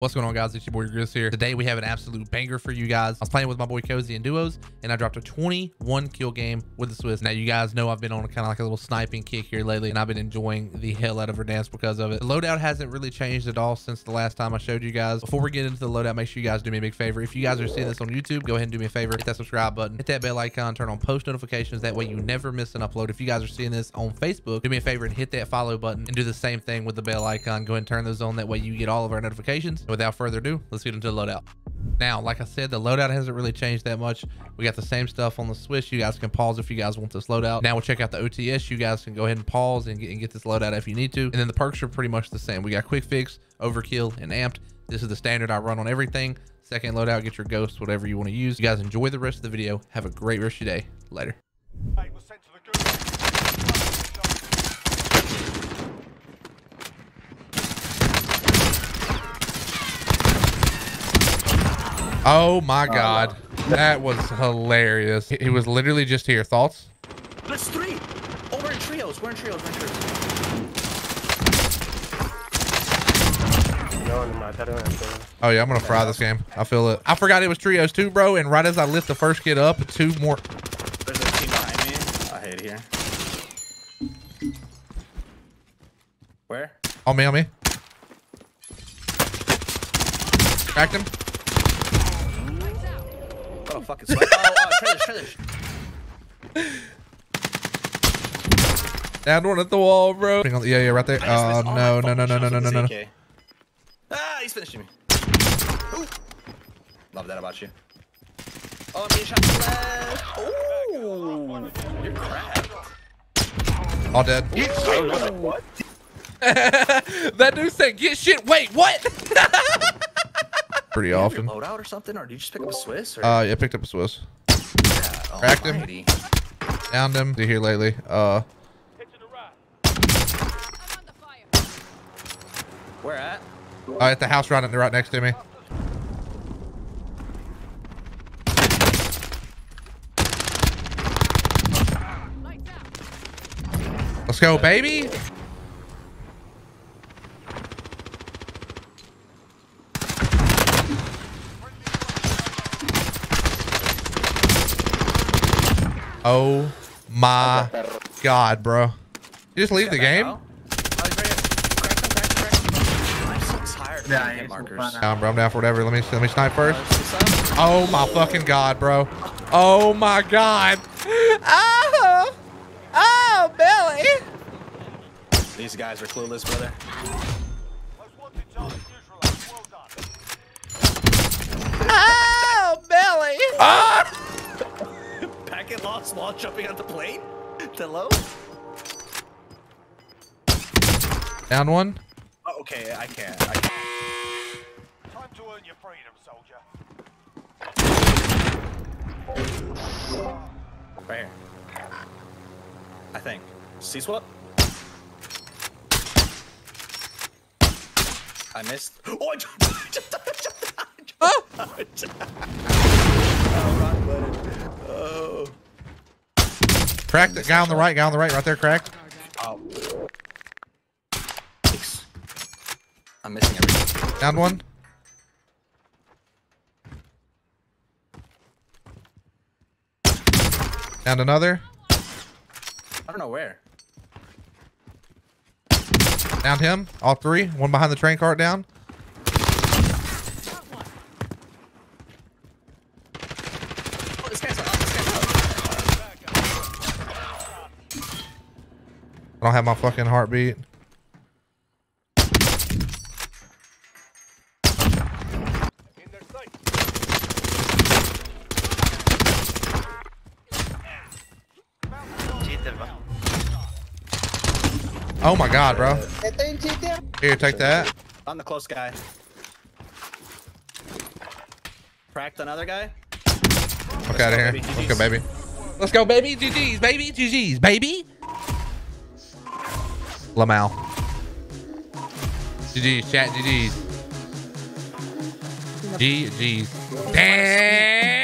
What's going on guys? It's your boy Grizz here. Today we have an absolute banger for you guys. I was playing with my boy Cozy in duos and I dropped a 21 kill game with the Swiss. Now you guys know I've been on kind of like a little sniping kick here lately and I've been enjoying the hell out of Verdansk because of it. The loadout hasn't really changed at all since the last time I showed you guys. Before we get into the loadout, make sure you guys do me a big favor. If you guys are seeing this on YouTube, go ahead and do me a favor. Hit that subscribe button, hit that bell icon, turn on post notifications. That way you never miss an upload. If you guys are seeing this on Facebook, do me a favor and hit that follow button and do the same thing with the bell icon. Go ahead and turn those on. That way you get all of our notifications. Without further ado, let's get into the loadout. Now, like I said, the loadout hasn't really changed that much. We got the same stuff on the Swiss. You guys can pause if you guys want this loadout. Now we'll check out the OTS. You guys can go ahead and pause and get, and get this loadout if you need to. And then the perks are pretty much the same. We got quick fix, overkill, and amped. This is the standard I run on everything. Second loadout, get your ghost, whatever you want to use. You guys enjoy the rest of the video. Have a great rest of your day. Later. Oh my god. That was hilarious. He was literally just here. Thoughts? There's three. Oh, we're in trios. We're in trios. We're in trios. Oh yeah, I'm gonna fry this game. I feel it. I forgot it was trios too, bro. And right as I lift the first kid up, two more. There's a team behind me. I hate it here. Where? On me, on me. Cracked him. Oh, fucking sweat. Oh, oh, trailers, trailers. Down one at the wall, bro. Yeah, yeah, right there. Oh missed no, no, no, no, no, no, no, no. with this AK. Ah, he's finishing me. Ooh. Love that about you. Oh, I'm being shot to the left. Ooh. You're cracked. All dead. What? that dude said, "Get shit." Wait, what? Pretty often. loadout or something, or did you just pick up a Swiss? Or? Uh, yeah, picked up a Swiss. yeah, cracked him. almighty. Downed him. See here lately. Uh, Where at? uh, at the house right, right next to me. Let's go, baby. Oh my god, bro. You just leave the game? out? Oh, he's right here. Cracked him, cracked him, cracked him. I'm so tired of Yeah, yeah, he's hit markers. Down, bro. I'm down for whatever. Let me let me snipe first. See some? Oh my fucking god, bro. Oh my god. Oh, oh, Billy. These guys are clueless, brother. Oh, Billy. Ah! Packet lost while jumping out the plane? Hello? Down one. Oh, okay, I can't. I can't. Time to earn your freedom, soldier. Right here. I think. See swap? I missed. Oh, I jumped! I jumped! I jumped! I jumped! Oh, rock button. Oh. Uh, oh. Cracked. The guy on the right. Guy on the right. Right there. Cracked. Oh. Six. I'm missing everything. Down one. Down another. I don't know where. Down him. All three. One behind the train cart down. Oh, this guy's up. This guy's up. I don't have my fucking heartbeat. In their sight. Oh my god, bro. Here, take that. On the close guy. Cracked another guy. Fuck out of here. Let's go, baby. Let's go, baby. GG's, baby. GG's, baby. Lamal. GG's, chat. GG's. GG's. Damn.